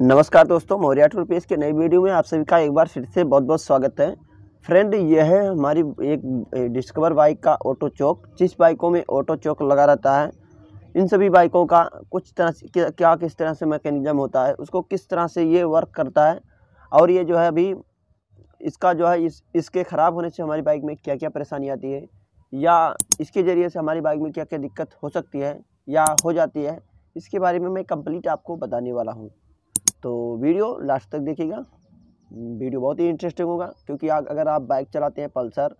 नमस्कार दोस्तों Maurya tour page के नई वीडियो में आप सभी का एक बार फिर से बहुत बहुत स्वागत है। फ्रेंड यह है हमारी एक डिस्कवर बाइक का ऑटो चौक जिस बाइकों में ऑटो चौक लगा रहता है। इन सभी बाइकों का कुछ तरह से क्या, किस तरह से मैकेनिज्म होता है उसको किस तरह से ये वर्क करता है और ये जो है अभी इसका जो है इस इसके ख़राब होने से हमारी बाइक में क्या क्या परेशानी आती है या इसके ज़रिए से हमारी बाइक में क्या क्या दिक्कत हो सकती है या हो जाती है इसके बारे में मैं कंप्लीट आपको बताने वाला हूँ। तो वीडियो लास्ट तक देखिएगा। वीडियो बहुत ही इंटरेस्टिंग होगा, क्योंकि अगर आप बाइक चलाते हैं पल्सर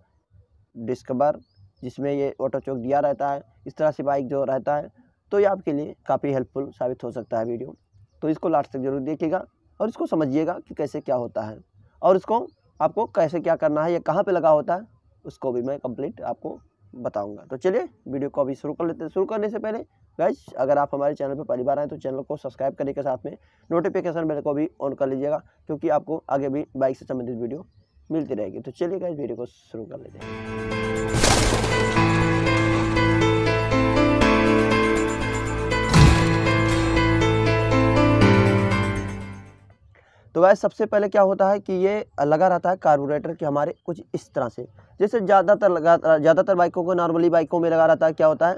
डिस्कवर जिसमें ये ऑटो चौक दिया रहता है, इस तरह से बाइक जो रहता है तो ये आपके लिए काफ़ी हेल्पफुल साबित हो सकता है वीडियो। तो इसको लास्ट तक ज़रूर देखिएगा और इसको समझिएगा कि कैसे क्या होता है और इसको आपको कैसे क्या करना है, या कहाँ पे लगा होता है, उसको भी मैं कंप्लीट आपको बताऊँगा। तो चलिए, वीडियो को अभी शुरू कर लेते हैं। शुरू करने से पहले गाइज़ अगर आप हमारे चैनल पर पहली बार आए तो चैनल को सब्सक्राइब करने के साथ में नोटिफिकेशन बेल को भी ऑन कर लीजिएगा, क्योंकि आपको आगे भी बाइक से संबंधित वीडियो मिलती रहेगी। तो चलिए गाइज़ वीडियो को शुरू कर लेते हैं। तो वैसे सबसे पहले क्या होता है कि ये लगा रहता है कार्बोरेटर के हमारे कुछ इस तरह से। जैसे ज़्यादातर लगा, ज़्यादातर बाइकों को, नॉर्मली बाइकों में लगा रहता है, क्या होता है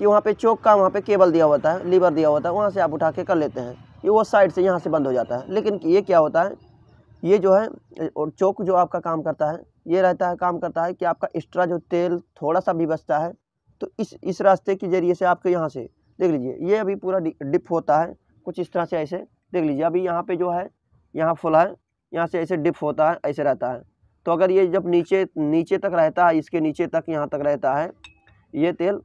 कि वहाँ पे चौक का वहाँ पे केबल दिया होता है, लीवर दिया होता है, वहाँ से आप उठा के कर लेते हैं। ये वो साइड से यहाँ से बंद हो जाता है। लेकिन ये क्या होता है, ये जो है, और चौक जो आपका काम करता है, ये रहता है, काम करता है कि आपका एक्स्ट्रा जो तेल थोड़ा सा भी बचता है तो इस इस रास्ते के ज़रिए से आपके यहाँ से, देख लीजिए, ये अभी पूरा डिप होता है, कुछ इस तरह से ऐसे, देख लीजिए, अभी यहाँ पे जो है यहाँ फुल है यहाँ से ऐसे डिप होता है ऐसे रहता है। तो अगर ये जब नीचे नीचे तक रहता है इसके नीचे तक यहाँ तक रहता है ये तेल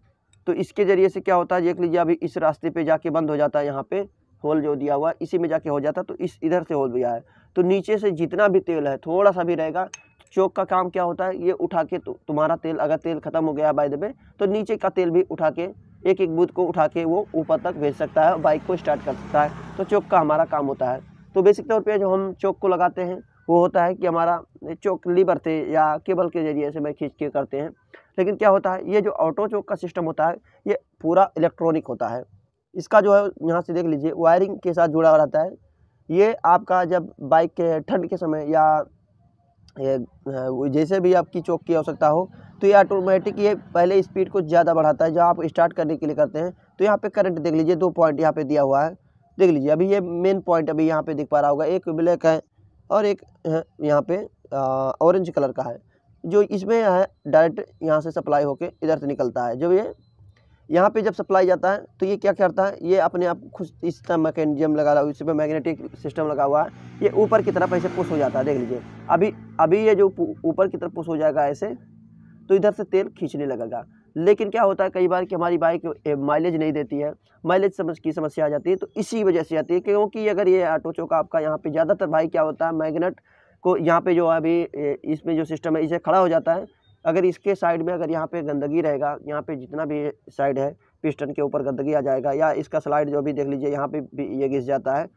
तो इसके ज़रिए से क्या होता है देख लीजिए अभी इस रास्ते पे जाके बंद हो जाता है यहाँ पे होल जो दिया हुआ है इसी में जाके हो जाता है तो इस इधर से होल दिया है। तो नीचे से जितना भी तेल है थोड़ा सा भी रहेगा चौक का काम क्या होता है ये उठा के तु, तुम्हारा तेल अगर तेल ख़त्म हो गया बाय वे तो नीचे का तेल भी उठा के एक एक बूथ को उठा के वो ऊपर तक भेज सकता है बाइक को स्टार्ट कर सकता है। तो चौक का हमारा काम होता है। तो बेसिक तौर पे जो हम चौक को लगाते हैं, वो होता है कि हमारा चौक लीवर से या केबल के ज़रिए से मैं खींच के करते हैं। लेकिन क्या होता है, ये जो ऑटो चौक का सिस्टम होता है, ये पूरा इलेक्ट्रॉनिक होता है। इसका जो है, यहाँ से देख लीजिए, वायरिंग के साथ जुड़ा रहता है। ये आपका जब बाइक के ठंड के समय या जैसे भी आपकी चौक की आवश्यकता हो तो ये ऑटोमेटिक ये पहले स्पीड को ज़्यादा बढ़ाता है जब आप स्टार्ट करने के लिए करते हैं। तो यहाँ पे करंट देख लीजिए, दो पॉइंट यहाँ पे दिया हुआ है। देख लीजिए, अभी ये मेन पॉइंट अभी यहाँ पे दिख पा रहा होगा, एक ब्लैक है और एक यहाँ पे ऑरेंज कलर का है, जो इसमें है डायरेक्ट यहाँ से सप्लाई होके इधर से निकलता है। जब ये यहाँ पे जब सप्लाई जाता है तो ये क्या करता है, ये अपने आप खुद इस तरह मैकेनिज्म लगा रहा हुआ इसमें मैग्नेटिक सिस्टम लगा हुआ है, ये ऊपर की तरफ़ ऐसे पुश हो जाता है, देख लीजिए। अभी अभी ये जो ऊपर की तरफ़ पुश हो जाएगा ऐसे तो इधर से तेल खींचने लगेगा। लेकिन क्या होता है, कई बार कि हमारी बाइक माइलेज नहीं देती है माइलेज समझ, की समस्या आ जाती है तो इसी वजह से आती है, क्योंकि अगर ये ऑटो चौक आपका यहाँ पे ज़्यादातर भाई क्या होता है मैग्नेट को यहाँ पे जो अभी इसमें जो सिस्टम है, इसे खड़ा हो जाता है। अगर इसके साइड में अगर यहाँ पे गंदगी रहेगा, यहाँ पे जितना भी साइड है पिस्टन के ऊपर गंदगी आ जाएगा, या इसका स्लाइड जो भी देख लीजिए, यहाँ पे भी ये घिस जाता है।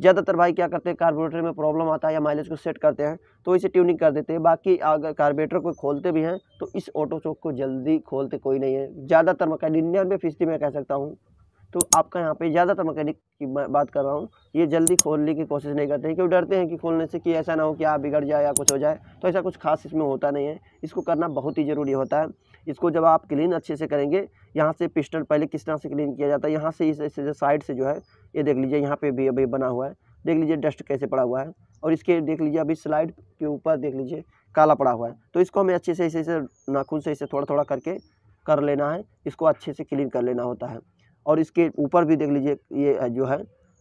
ज़्यादातर भाई क्या करते हैं कार्बोरेटर में प्रॉब्लम आता है या माइलेज को सेट करते हैं तो इसे ट्यूनिंग कर देते हैं। बाकी अगर कार्बोरेटर को खोलते भी हैं तो इस ऑटो चौक को जल्दी खोलते कोई नहीं है। ज़्यादातर मकैनिक निन्यानवे फ़ीसदी मैं कह सकता हूँ। तो आपका यहाँ पे ज़्यादातर मैकेनिक की बात कर रहा हूँ, ये जल्दी खोलने की कोशिश नहीं करते हैं, क्यों डरते हैं कि खोलने से कि ऐसा ना हो कि आप बिगड़ जाए या कुछ हो जाए तो ऐसा कुछ खास इसमें होता नहीं है। इसको करना बहुत ही ज़रूरी होता है। इसको जब आप क्लीन अच्छे से करेंगे, यहाँ से पिस्टन पहले किस तरह से क्लीन किया जाता है, यहाँ से इस साइड से जो है, ये देख लीजिए यहाँ पे भी अभी बना हुआ है। देख लीजिए डस्ट कैसे पड़ा हुआ है और इसके देख लीजिए अभी स्लाइड के ऊपर देख लीजिए काला पड़ा हुआ है। तो इसको हमें अच्छे से इसे इसे नाखून से इसे थोड़ा थोड़ा करके कर लेना है, इसको अच्छे से क्लीन कर लेना होता है। और इसके ऊपर भी देख लीजिए ये जो है,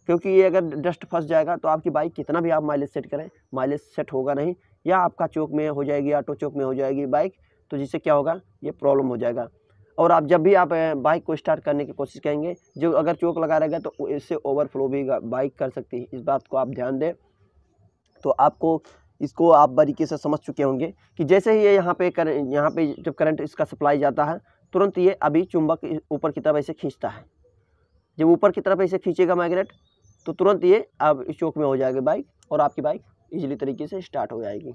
क्योंकि ये अगर डस्ट फंस जाएगा तो आपकी बाइक कितना भी आप माइलेज सेट करें माइलेज सेट होगा नहीं, या आपका चौक में हो जाएगी ऑटो चौक में हो जाएगी बाइक तो जिससे क्या होगा? ये प्रॉब्लम हो जाएगा। और आप जब भी आप बाइक को स्टार्ट करने की कोशिश करेंगे, जो अगर चौक लगा रहेगा तो इससे ओवरफ्लो भी बाइक कर सकती है। इस बात को आप ध्यान दें। तो आपको इसको आप बारीकी से समझ चुके होंगे कि जैसे ही ये यहाँ पे कर, यहाँ पे जब करंट इसका सप्लाई जाता है, तुरंत ये अभी चुंबक ऊपर की तरफ़ ऐसे खींचता है। जब ऊपर की तरफ़ ऐसे खींचेगा मैग्नेट तो तुरंत ये अब चौक में हो जाएगी बाइक और आपकी बाइक इजीली तरीके से स्टार्ट हो जाएगी।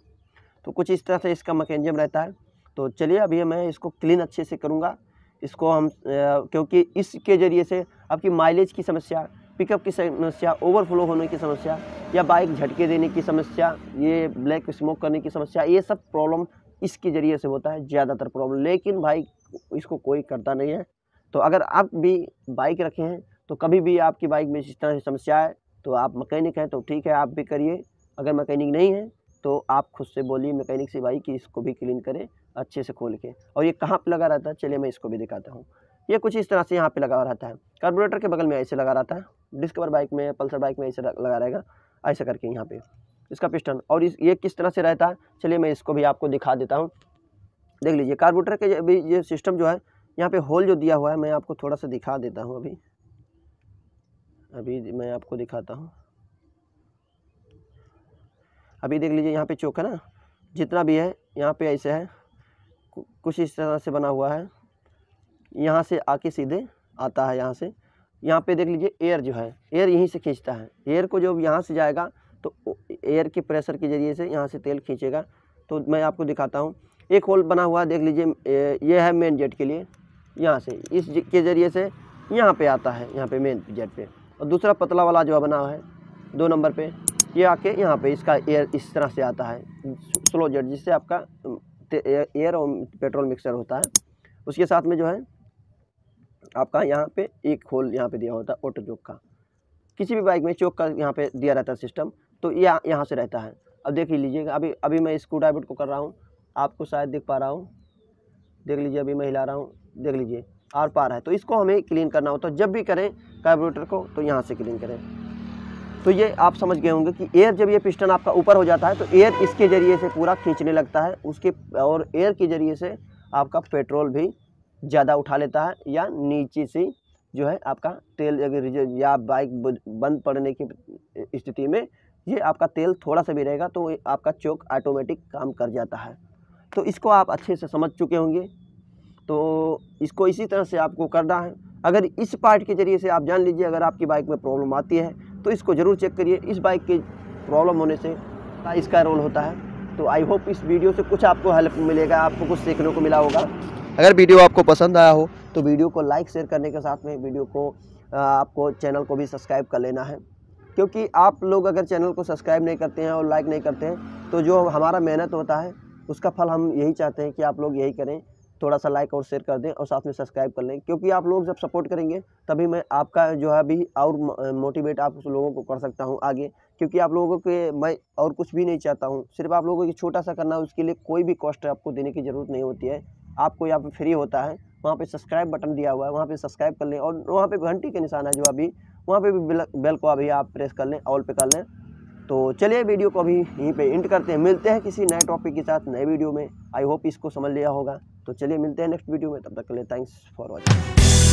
तो कुछ इस तरह से इसका मैकेनिज्म रहता है। तो चलिए अभी मैं इसको क्लीन अच्छे से करूँगा। इसको हम क्योंकि इसके ज़रिए से आपकी माइलेज की समस्या पिकअप की समस्या ओवरफ्लो होने की समस्या या बाइक झटके देने की समस्या, ये ब्लैक स्मोक करने की समस्या, ये सब प्रॉब्लम इसके ज़रिए से होता है, ज़्यादातर प्रॉब्लम लेकिन भाई, इसको कोई करता नहीं है। तो अगर आप भी बाइक रखे हैं तो कभी भी आपकी बाइक में इस तरह की समस्या है तो आप मकैनिक हैं तो ठीक है, आप भी करिए। अगर मकैनिक नहीं है तो आप खुद से बोलिए मैकेनिक से भाई कि इसको भी क्लीन करें। अच्छे से खोल के। और ये कहाँ पे लगा रहता है? चलिए मैं इसको भी दिखाता हूँ। ये कुछ इस तरह से यहाँ पे लगा रहता है। कार्बोरेटर के बगल में ऐसे लगा रहता है। डिस्कवर बाइक में, पल्सर बाइक में ऐसे लगा रहेगा। ऐसा करके यहाँ पे। इसका पिस्टन। और इस, ये किस तरह से रहता है? चलिए मैं इसको भी आपको दिखा देता हूँ। देख लीजिए, कार्बोरेटर के भी, ये सिस्टम जो है, यहाँ पे होल जो दिया हुआ है, मैं आपको थोड़ा सा दिखा देता हूँ अभी। अभी मैं आपको दिखाता हूँ। अभी देख लीजिए, यहाँ पे चौक है ना? जितना भी है, यहाँ पे ऐसे है। कुछ इस तरह से बना हुआ है। यहाँ से आके सीधे आता है यहाँ से। यहाँ पे देख लीजिए एयर जो है एयर यहीं से खींचता है। एयर को जब यहाँ से जाएगा तो एयर के प्रेशर के ज़रिए से यहाँ से तेल खींचेगा। तो मैं आपको दिखाता हूँ। एक होल बना हुआ देख लीजिए ये है मेन जेट के लिए। यहाँ से, इस के ज़रिए से यहाँ पे आता है, यहाँ पे मेन जेट पे। और दूसरा पतला वाला जो बना हुआ है, दो नंबर पे, ये आके यहाँ पे इसका एयर इस तरह से आता है। स्लो जेट जिससे आपका एयर और पेट्रोल मिक्सर होता है। उसके साथ में जो है आपका यहाँ पे एक होल यहाँ पे दिया होता है ऑटो चौक का। किसी भी बाइक में चौक का यहाँ पे दिया रहता है सिस्टम तो ये यह, यहाँ से रहता है। अब देख ही लीजिएगा अभी अभी मैं स्क्रू ड्राइवर को कर रहा हूँ। आपको शायद देख पा रहा हूँ। देख लीजिए अभी मैं हिला रहा हूँ। देख लीजिए आर पार है। तो इसको हमें क्लीन करना होता है। जब भी करें कार्बोरेटर को तो यहाँ से क्लीन करें। तो ये आप समझ गए होंगे कि एयर जब ये पिस्टन आपका ऊपर हो जाता है तो एयर इसके ज़रिए से पूरा खींचने लगता है। उसके और एयर के ज़रिए से आपका पेट्रोल भी ज़्यादा उठा लेता है या नीचे से जो है आपका तेल या बाइक बंद पड़ने की स्थिति में ये आपका तेल थोड़ा सा भी रहेगा तो आपका चौक ऑटोमेटिक काम कर जाता है। तो इसको आप अच्छे से समझ चुके होंगे। तो इसको इसी तरह से आपको करना है। अगर इस पार्ट के ज़रिए से आप जान लीजिए, अगर आपकी बाइक में प्रॉब्लम आती है तो इसको ज़रूर चेक करिए। इस बाइक की प्रॉब्लम होने से इसका रोल होता है। तो आई होप इस वीडियो से कुछ आपको हेल्प मिलेगा, आपको कुछ सीखने को मिला होगा। अगर वीडियो आपको पसंद आया हो तो वीडियो को लाइक शेयर करने के साथ में वीडियो को आपको चैनल को भी सब्सक्राइब कर लेना है। क्योंकि आप लोग अगर चैनल को सब्सक्राइब नहीं करते हैं और लाइक नहीं करते हैं तो जो हमारा मेहनत होता है, उसका फल हम यही चाहते हैं कि आप लोग यही करें। थोड़ा सा लाइक और शेयर कर दें और साथ में सब्सक्राइब कर लें, क्योंकि आप लोग जब सपोर्ट करेंगे, तभी मैं आपका जो है अभी और मोटिवेट आप लोगों को कर सकता हूँ आगे। क्योंकि आप लोगों के, मैं और कुछ भी नहीं चाहता हूँ, सिर्फ़ आप लोगों को छोटा सा करना उसके लिए कोई भी कॉस्ट आपको देने की ज़रूरत नहीं होती है। आपको यहाँ पर फ्री होता है, वहाँ पर सब्सक्राइब बटन दिया हुआ है, वहाँ पर सब्सक्राइब कर लें और वहाँ पर घंटी के निशान है जो अभी, वहाँ पर भी बेल को अभी आप प्रेस कर लें ऑल पे कर लें। तो चलिए वीडियो को अभी यहीं पे इंट करते हैं, मिलते हैं किसी नए टॉपिक के साथ नए वीडियो में। आई होप इसको समझ लिया होगा। तो चलिए मिलते हैं नेक्स्ट वीडियो में तब तक के लिए थैंक्स फॉर वॉचिंग